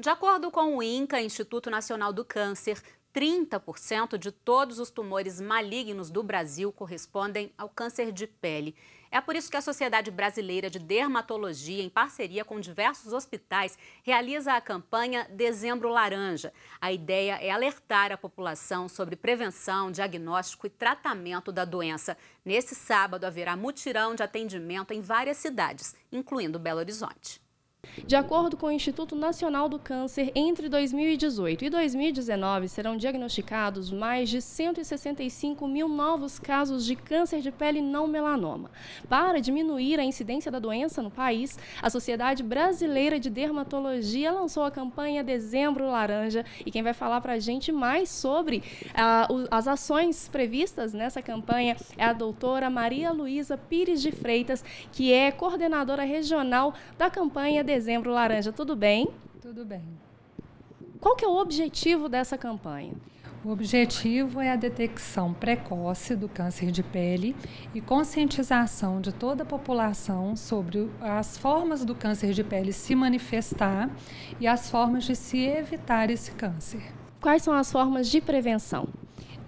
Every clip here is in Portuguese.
De acordo com o INCA, Instituto Nacional do Câncer, 30% de todos os tumores malignos do Brasil correspondem ao câncer de pele. É por isso que a Sociedade Brasileira de Dermatologia, em parceria com diversos hospitais, realiza a campanha Dezembro Laranja. A ideia é alertar a população sobre prevenção, diagnóstico e tratamento da doença. Nesse sábado haverá mutirão de atendimento em várias cidades, incluindo Belo Horizonte. De acordo com o Instituto Nacional do Câncer, entre 2018 e 2019 serão diagnosticados mais de 165 mil novos casos de câncer de pele não melanoma. Para diminuir a incidência da doença no país, a Sociedade Brasileira de Dermatologia lançou a campanha Dezembro Laranja. E quem vai falar para a gente mais sobre ah, as ações previstas nessa campanha é a doutora Maria Luísa Pires de Freitas, que é coordenadora regional da campanha Dezembro Laranja, tudo bem? Tudo bem. Qual que é o objetivo dessa campanha? O objetivo é a detecção precoce do câncer de pele e conscientização de toda a população sobre as formas do câncer de pele se manifestar e as formas de se evitar esse câncer. Quais são as formas de prevenção?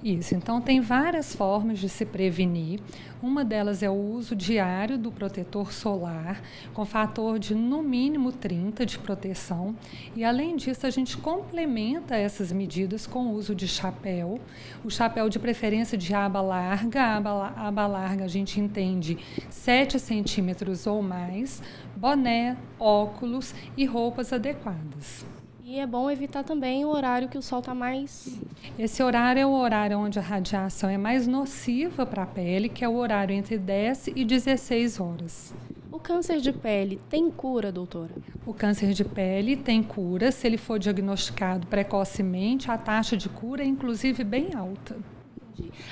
Isso, então tem várias formas de se prevenir. Uma delas é o uso diário do protetor solar, com fator de no mínimo 30 de proteção. E além disso, a gente complementa essas medidas com o uso de chapéu. O chapéu de preferência de aba larga, aba, aba larga a gente entende 7 centímetros ou mais, boné, óculos e roupas adequadas. E é bom evitar também o horário que o sol está mais. Esse horário é o horário onde a radiação é mais nociva para a pele, que é o horário entre 10 e 16 horas. O câncer de pele tem cura, doutora? O câncer de pele tem cura. Se ele for diagnosticado precocemente, a taxa de cura é inclusive bem alta.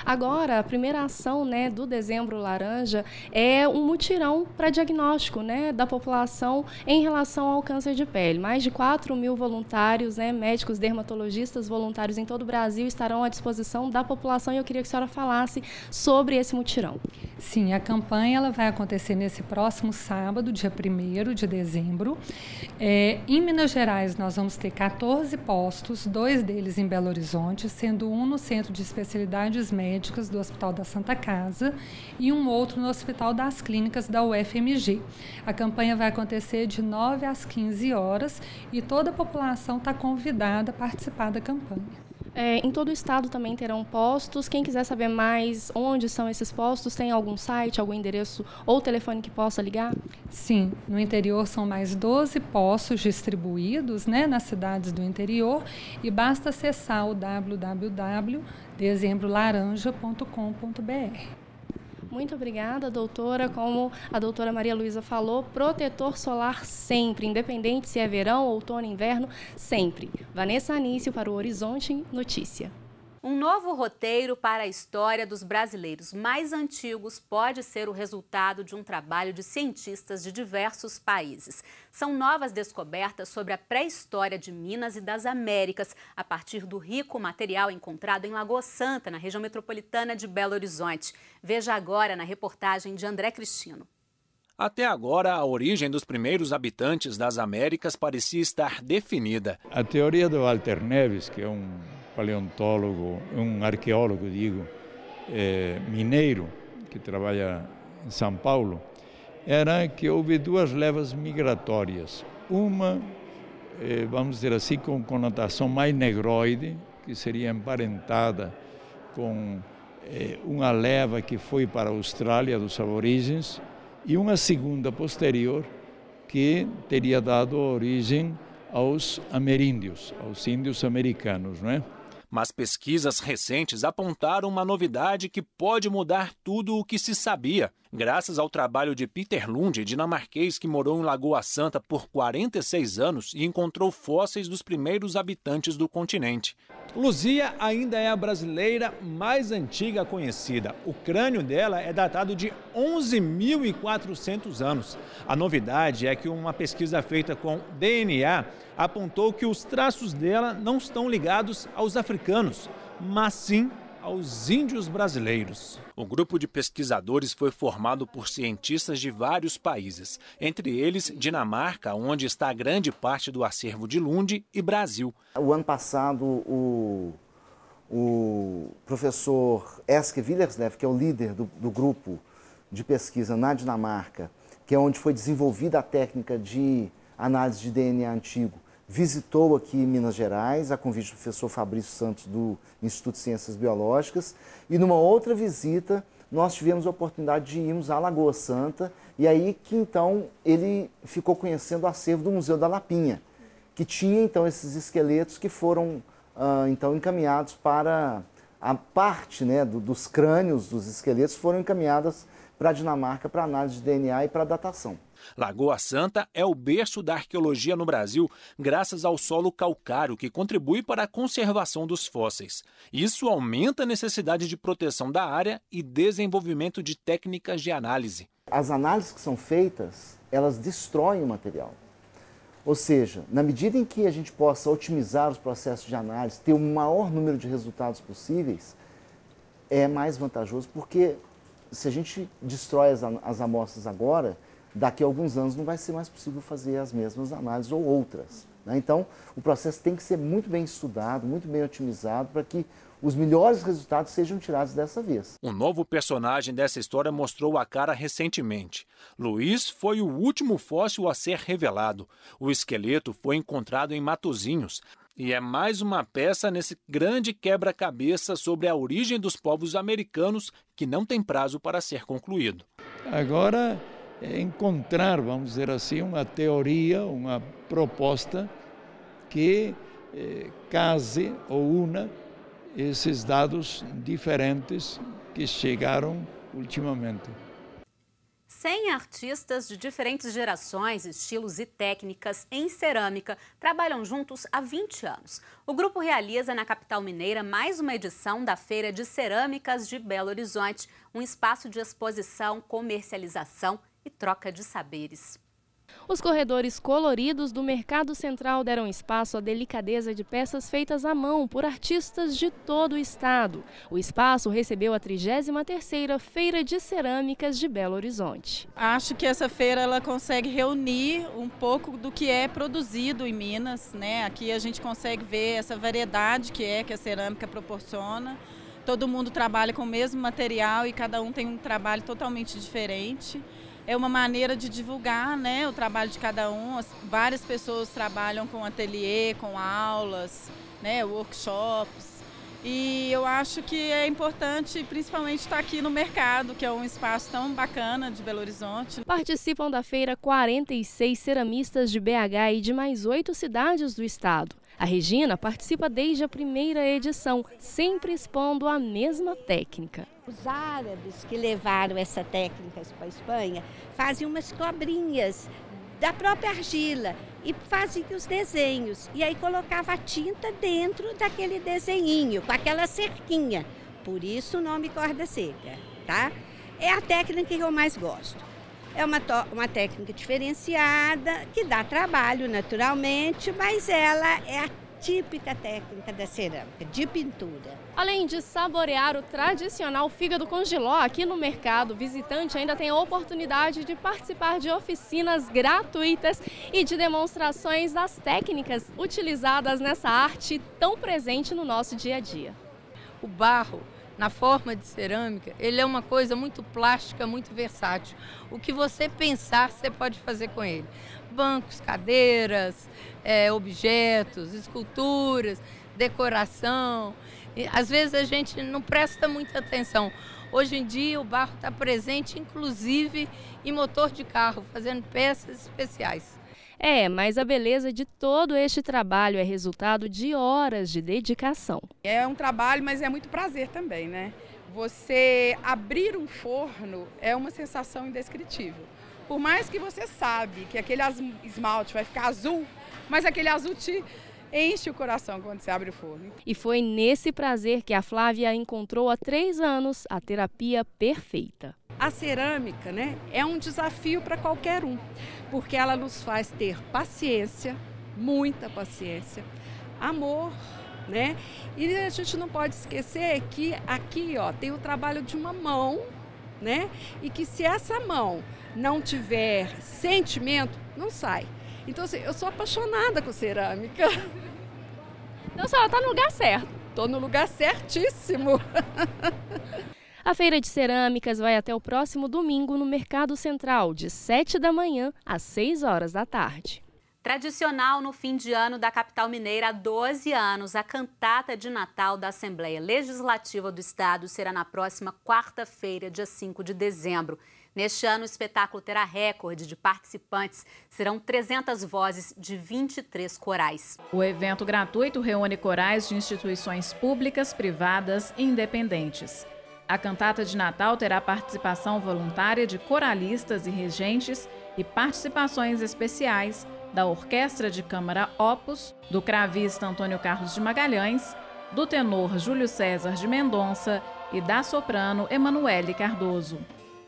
Agora, a primeira ação né, do Dezembro Laranja é um mutirão para diagnóstico né, da população em relação ao câncer de pele. Mais de 4 mil voluntários, né, médicos, dermatologistas voluntários em todo o Brasil estarão à disposição da população e eu queria que a senhora falasse sobre esse mutirão. Sim, a campanha ela vai acontecer nesse próximo sábado, dia 1 de dezembro. É, em Minas Gerais, nós vamos ter 14 postos, dois deles em Belo Horizonte, sendo um no Centro de Médicas do Hospital da Santa Casa e um outro no Hospital das Clínicas da UFMG. A campanha vai acontecer de 9 às 15 horas e toda a população está convidada a participar da campanha. É, em todo o estado também terão postos. Quem quiser saber mais onde são esses postos, tem algum site, algum endereço ou telefone que possa ligar? Sim, no interior são mais 12 postos distribuídos né, nas cidades do interior e basta acessar o www.dezembrolaranja.com.br. Muito obrigada, doutora. Como a doutora Maria Luísa falou, protetor solar sempre, independente se é verão, outono, inverno, sempre. Vanessa Anício para o Horizonte Notícia. Um novo roteiro para a história dos brasileiros mais antigos pode ser o resultado de um trabalho de cientistas de diversos países. São novas descobertas sobre a pré-história de Minas e das Américas, a partir do rico material encontrado em Lagoa Santa, na região metropolitana de Belo Horizonte. Veja agora na reportagem de André Cristino. Até agora, a origem dos primeiros habitantes das Américas parecia estar definida. A teoria do Walter Neves, que é um paleontólogo, um arqueólogo, digo, é, mineiro, que trabalha em São Paulo, era que houve duas levas migratórias. Uma, é, vamos dizer assim, com conotação mais negroide, que seria emparentada com é, uma leva que foi para a Austrália dos aborígenes, e uma segunda posterior, que teria dado origem aos ameríndios, aos índios americanos, não é? Mas pesquisas recentes apontaram uma novidade que pode mudar tudo o que se sabia. Graças ao trabalho de Peter Lund, dinamarquês que morou em Lagoa Santa por 46 anos e encontrou fósseis dos primeiros habitantes do continente. Luzia ainda é a brasileira mais antiga conhecida. O crânio dela é datado de 11.400 anos. A novidade é que uma pesquisa feita com DNA apontou que os traços dela não estão ligados aos africanos, mas sim aos índios brasileiros. O grupo de pesquisadores foi formado por cientistas de vários países, entre eles Dinamarca, onde está grande parte do acervo de Lund, e Brasil. O ano passado, o, o professor Eske Willerslev, que é o líder do, do grupo de pesquisa na Dinamarca, que é onde foi desenvolvida a técnica de análise de DNA antigo, visitou aqui em Minas Gerais, a convite do professor Fabrício Santos do Instituto de Ciências Biológicas, e numa outra visita nós tivemos a oportunidade de irmos à Lagoa Santa, e aí que então ele ficou conhecendo o acervo do Museu da Lapinha, que tinha então esses esqueletos que foram ah, então encaminhados para a parte né, do, dos crânios dos esqueletos foram encaminhadas para a Dinamarca para análise de DNA e para datação. Lagoa Santa é o berço da arqueologia no Brasil, graças ao solo calcário, que contribui para a conservação dos fósseis. Isso aumenta a necessidade de proteção da área e desenvolvimento de técnicas de análise. As análises que são feitas, elas destroem o material. Ou seja, na medida em que a gente possa otimizar os processos de análise, ter o maior número de resultados possíveis, é mais vantajoso, porque se a gente destrói as, as amostras agora, daqui a alguns anos não vai ser mais possível fazer as mesmas análises ou outras. Né? Então, o processo tem que ser muito bem estudado, muito bem otimizado para que os melhores resultados sejam tirados dessa vez. Um novo personagem dessa história mostrou a cara recentemente. Luiz foi o último fóssil a ser revelado. O esqueleto foi encontrado em Matozinhos, e é mais uma peça nesse grande quebra-cabeça sobre a origem dos povos americanos que não tem prazo para ser concluído. Agora encontrar, vamos dizer assim, uma teoria, uma proposta que eh, case ou una esses dados diferentes que chegaram ultimamente. 100 artistas de diferentes gerações, estilos e técnicas em cerâmica trabalham juntos há 20 anos. O grupo realiza na capital mineira mais uma edição da Feira de Cerâmicas de Belo Horizonte, um espaço de exposição, comercialização e troca de saberes. Os corredores coloridos do Mercado Central deram espaço à delicadeza de peças feitas à mão por artistas de todo o estado. O espaço recebeu a 33ª Feira de Cerâmicas de Belo Horizonte. Acho que essa feira ela consegue reunir um pouco do que é produzido em Minas, né? Aqui a gente consegue ver essa variedade que é que a cerâmica proporciona. Todo mundo trabalha com o mesmo material e cada um tem um trabalho totalmente diferente é uma maneira de divulgar né, o trabalho de cada um. Várias pessoas trabalham com ateliê, com aulas, né, workshops. E eu acho que é importante, principalmente, estar aqui no mercado, que é um espaço tão bacana de Belo Horizonte. Participam da feira 46 ceramistas de BH e de mais oito cidades do estado. A Regina participa desde a primeira edição, sempre expondo a mesma técnica. Os árabes que levaram essa técnica para a Espanha fazem umas cobrinhas da própria argila e faziam os desenhos. E aí colocava a tinta dentro daquele desenhinho, com aquela cerquinha. Por isso o nome corda seca, tá? É a técnica que eu mais gosto. É uma, uma técnica diferenciada, que dá trabalho naturalmente, mas ela é a típica técnica da cerâmica, de pintura. Além de saborear o tradicional fígado com giló, aqui no mercado, o visitante ainda tem a oportunidade de participar de oficinas gratuitas e de demonstrações das técnicas utilizadas nessa arte tão presente no nosso dia a dia. O barro na forma de cerâmica, ele é uma coisa muito plástica, muito versátil. O que você pensar, você pode fazer com ele. Bancos, cadeiras, é, objetos, esculturas, decoração. E, às vezes a gente não presta muita atenção. Hoje em dia o barro está presente, inclusive em motor de carro, fazendo peças especiais. É, mas a beleza de todo este trabalho é resultado de horas de dedicação. É um trabalho, mas é muito prazer também, né? Você abrir um forno é uma sensação indescritível. Por mais que você sabe que aquele esmalte vai ficar azul, mas aquele azul te enche o coração quando você abre o forno. E foi nesse prazer que a Flávia encontrou há três anos a terapia perfeita. A cerâmica né, é um desafio para qualquer um, porque ela nos faz ter paciência, muita paciência, amor né? E a gente não pode esquecer que aqui, ó, tem o trabalho de uma mão, né? E que se essa mão não tiver sentimento, não sai. Então, assim, eu sou apaixonada com cerâmica. Então, a senhora está no lugar certo. Estou no lugar certíssimo. A feira de cerâmicas vai até o próximo domingo no Mercado Central, de 7 da manhã às 6 horas da tarde. Tradicional no fim de ano da capital mineira há 12 anos, a cantata de Natal da Assembleia Legislativa do Estado será na próxima quarta-feira, dia 5 de dezembro. Neste ano, o espetáculo terá recorde de participantes. Serão 300 vozes de 23 corais. O evento gratuito reúne corais de instituições públicas, privadas e independentes. A cantata de Natal terá participação voluntária de coralistas e regentes e participações especiais da Orquestra de Câmara Opus, do cravista Antônio Carlos de Magalhães, do tenor Júlio César de Mendonça e da soprano Emanuele Cardoso.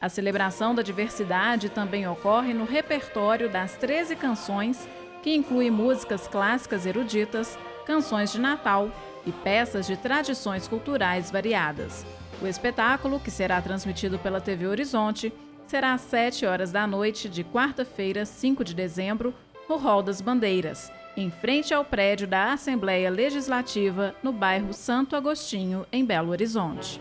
A celebração da diversidade também ocorre no repertório das 13 canções, que inclui músicas clássicas eruditas, canções de Natal e peças de tradições culturais variadas. O espetáculo, que será transmitido pela TV Horizonte, será às 7 horas da noite de quarta-feira, 5 de dezembro, no Hall das Bandeiras, em frente ao prédio da Assembleia Legislativa, no bairro Santo Agostinho, em Belo Horizonte.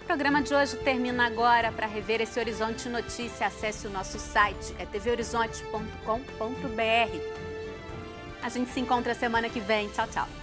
O programa de hoje termina agora. Para rever esse Horizonte Notícia, acesse o nosso site, é tvhorizonte.com.br. A gente se encontra semana que vem. Tchau, tchau.